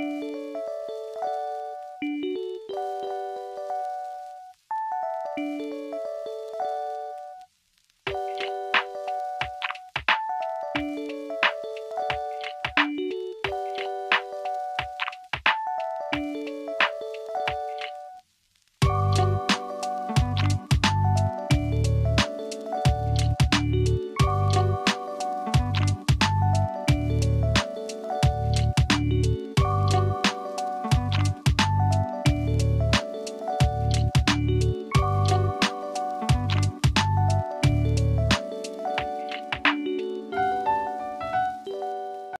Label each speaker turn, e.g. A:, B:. A: Música